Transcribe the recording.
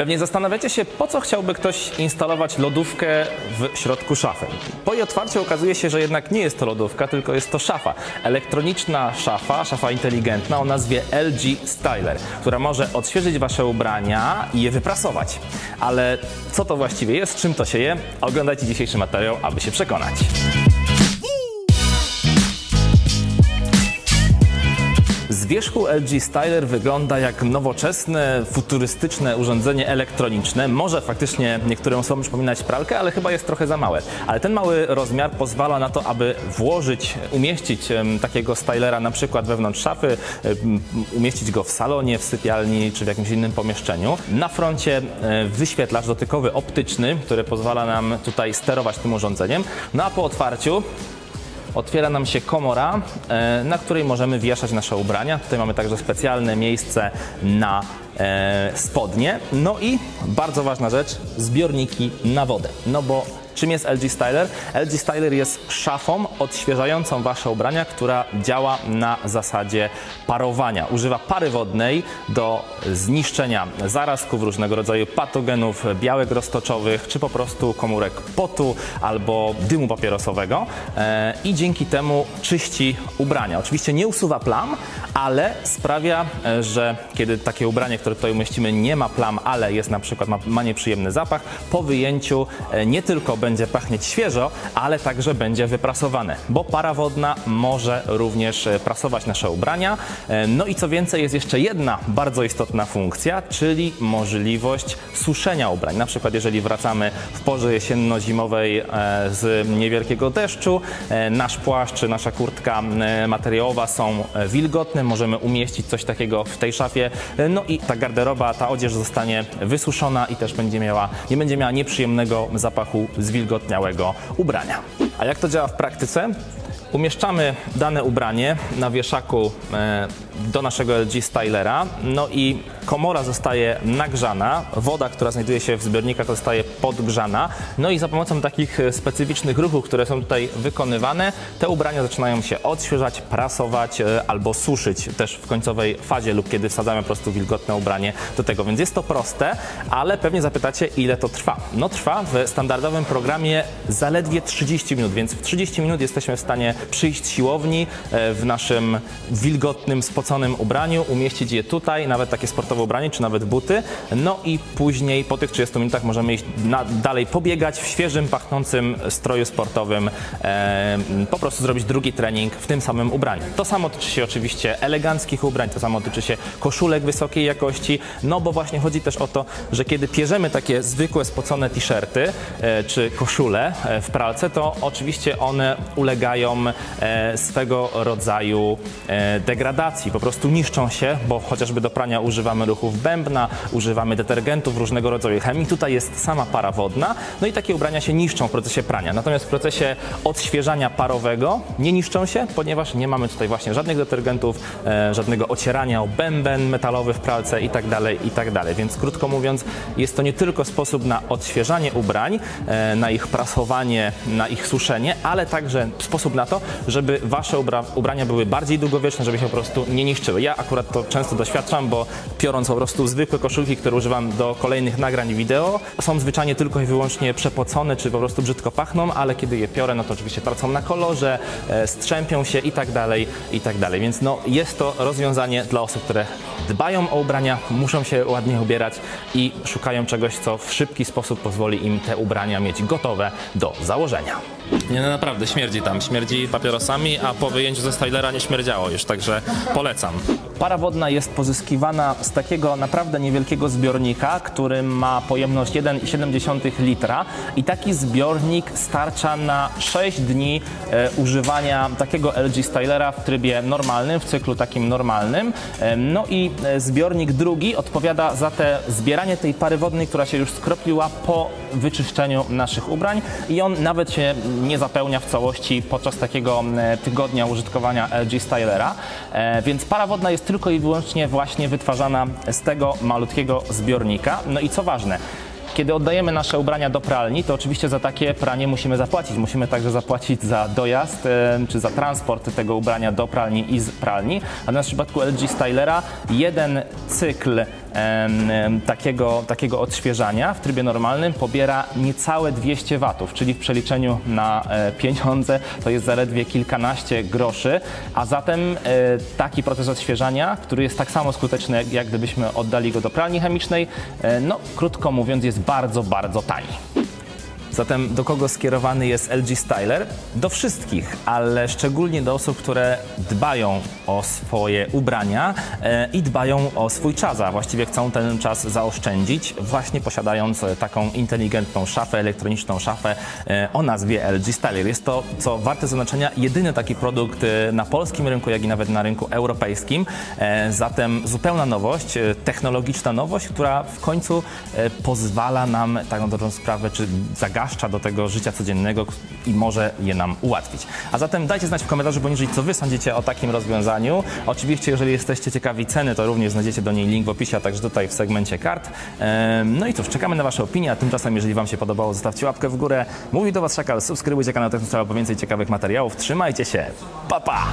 Pewnie zastanawiacie się, po co chciałby ktoś instalować lodówkę w środku szafy. Po jej otwarciu okazuje się, że jednak nie jest to lodówka, tylko jest to szafa. Elektroniczna szafa, szafa inteligentna o nazwie LG Styler, która może odświeżyć Wasze ubrania i je wyprasować. Ale co to właściwie jest, czym to się je? Oglądajcie dzisiejszy materiał, aby się przekonać. Wierzchu LG Styler wygląda jak nowoczesne, futurystyczne urządzenie elektroniczne. Może faktycznie niektórym osobom przypominać pralkę, ale chyba jest trochę za małe. Ale ten mały rozmiar pozwala na to, aby włożyć, umieścić takiego Stylera na przykład wewnątrz szafy, umieścić go w salonie, w sypialni czy w jakimś innym pomieszczeniu. Na froncie e, wyświetlacz dotykowy optyczny, który pozwala nam tutaj sterować tym urządzeniem. No a po otwarciu otwiera nam się komora, e, na której możemy wieszać nasze ubrania. Tutaj mamy także specjalne miejsce na e, spodnie. No i bardzo ważna rzecz, zbiorniki na wodę. No bo czym jest LG Styler? LG Styler jest szafą odświeżającą Wasze ubrania, która działa na zasadzie parowania. Używa pary wodnej do zniszczenia zarazków, różnego rodzaju patogenów, białek roztoczowych, czy po prostu komórek potu albo dymu papierosowego e, i dzięki temu czyści ubrania. Oczywiście nie usuwa plam, ale sprawia, e, że kiedy takie ubranie, które tutaj umieścimy, nie ma plam, ale jest na przykład ma, ma nieprzyjemny zapach, po wyjęciu e, nie tylko będzie pachnieć świeżo, ale także będzie wyprasowane, bo para wodna może również e, prasować nasze ubrania. No i co więcej, jest jeszcze jedna bardzo istotna funkcja, czyli możliwość suszenia ubrań. Na przykład jeżeli wracamy w porze jesienno-zimowej z niewielkiego deszczu, nasz płaszcz czy nasza kurtka materiałowa są e, wilgotne, możemy umieścić coś takiego w tej szafie, no i ta garderoba, ta odzież zostanie wysuszona i też będzie miała, nie będzie miała nieprzyjemnego zapachu zwilgotniałego ubrania. A jak to działa w praktyce? Umieszczamy dane ubranie na wieszaku e, do naszego LG Stylera, no i komora zostaje nagrzana, woda, która znajduje się w zbiornikach zostaje podgrzana, no i za pomocą takich e, specyficznych ruchów, które są tutaj wykonywane, te ubrania zaczynają się odświeżać, prasować e, albo suszyć też w końcowej fazie lub kiedy wsadzamy po prostu wilgotne ubranie do tego, więc jest to proste, ale pewnie zapytacie, ile to trwa. No trwa w standardowym programie zaledwie 30 minut, więc w 30 minut jesteśmy w stanie przyjść siłowni e, w naszym wilgotnym, spoconym ubraniu, umieścić je tutaj, nawet takie sportowe ubranie, czy nawet buty, no i później po tych 30 minutach możemy iść na, dalej pobiegać w świeżym, pachnącym stroju sportowym, e, po prostu zrobić drugi trening w tym samym ubraniu. To samo tyczy się oczywiście eleganckich ubrań, to samo tyczy się koszulek wysokiej jakości, no bo właśnie chodzi też o to, że kiedy pierzemy takie zwykłe spocone t-shirty e, czy koszule e, w pralce, to oczywiście one ulegają e, swego rodzaju e, degradacji, po prostu niszczą się, bo chociażby do prania używamy ruchów bębna, używamy detergentów różnego rodzaju chemii, tutaj jest sama para wodna, no i takie ubrania się niszczą w procesie prania. Natomiast w procesie odświeżania parowego nie niszczą się, ponieważ nie mamy tutaj właśnie żadnych detergentów, e, żadnego ocierania o bęben metalowy w pralce i tak dalej, i tak. Więc krótko mówiąc, jest to nie tylko sposób na odświeżanie ubrań, e, na ich prasowanie, na ich suszenie, ale także sposób na to, żeby wasze ubra ubrania były bardziej długowieczne, żeby się po prostu nie niszczyły. Ja akurat to często doświadczam, bo piorąc po prostu zwykłe koszulki, które używam do kolejnych nagrań wideo, są zwyczajnie tylko i wyłącznie przepocone, czy po prostu brzydko pachną, ale kiedy je piorę, no to oczywiście tracą na kolorze, e, strzępią się i tak dalej, i tak dalej. Więc no, jest to rozwiązanie dla osób, które dbają o ubrania, muszą się ładnie ubierać i szukają czegoś, co w szybki sposób pozwoli im te ubrania mieć gotowe do założenia. Nie, no naprawdę, śmierdzi tam. Śmierdzi papierosami, a po wyjęciu ze Stylera nie śmierdziało już, także polecam. Para wodna jest pozyskiwana z takiego naprawdę niewielkiego zbiornika, który ma pojemność 1,7 litra i taki zbiornik starcza na 6 dni e, używania takiego LG Stylera w trybie normalnym, w cyklu takim normalnym. E, no i e, zbiornik drugi odpowiada za te zbieranie tej pary wodnej, która się już skropliła po wyczyszczeniu naszych ubrań i on nawet się nie zapełnia w całości podczas takiego e, tygodnia użytkowania LG Stylera. E, Więc para wodna jest tylko i wyłącznie właśnie wytwarzana z tego malutkiego zbiornika. No i co ważne, kiedy oddajemy nasze ubrania do pralni, to oczywiście za takie pranie musimy zapłacić. Musimy także zapłacić za dojazd e, czy za transport tego ubrania do pralni i z pralni. Natomiast w przypadku LG Stylera jeden cykl takiego, takiego odświeżania w trybie normalnym pobiera niecałe 200 watów, czyli w przeliczeniu na e, pieniądze to jest zaledwie kilkanaście groszy, a zatem e, taki proces odświeżania, który jest tak samo skuteczny, jak, gdybyśmy oddali go do pralni chemicznej, e, no krótko mówiąc jest bardzo, bardzo tani. Zatem do kogo skierowany jest LG Styler? Do wszystkich, ale szczególnie do osób, które dbają o swoje ubrania e, i dbają o swój czas, a właściwie chcą ten czas zaoszczędzić, właśnie posiadając taką inteligentną szafę, elektroniczną szafę e, o nazwie LG Styler. Jest to, co warte zaznaczenia, jedyny taki produkt e, na polskim rynku, jak i nawet na rynku europejskim. Zatem zupełna nowość, technologiczna nowość, która w końcu pozwala nam tak na dobrą sprawę, czy zagaszcza do tego życia codziennego i może je nam ułatwić. A zatem dajcie znać w komentarzu poniżej, co wy sądzicie o takim rozwiązaniu. Oczywiście, jeżeli jesteście ciekawi ceny, to również znajdziecie do niej link w opisie, a także tutaj w segmencie kart. No i cóż, czekamy na wasze opinie, a tymczasem, jeżeli wam się podobało, zostawcie łapkę w górę. Mówi do was Szakal, subskrybujcie kanał Technostrala po więcej ciekawych materiałów. Trzymajcie się, pa pa!